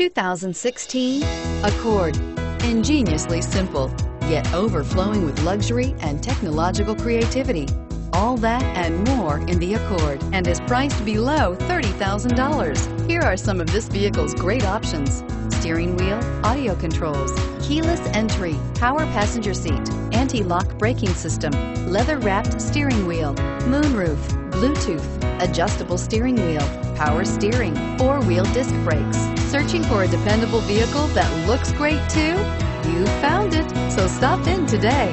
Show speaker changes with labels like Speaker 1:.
Speaker 1: 2016 Accord. Ingeniously simple, yet overflowing with luxury and technological creativity. All that and more in the Accord and is priced below $30,000. Here are some of this vehicle's great options. Steering wheel, audio controls, keyless entry, power passenger seat, anti-lock braking system, leather-wrapped steering wheel, moonroof, Bluetooth, adjustable steering wheel, power steering, four-wheel disc brakes. Searching for a dependable vehicle that looks great too? You found it, so stop in today.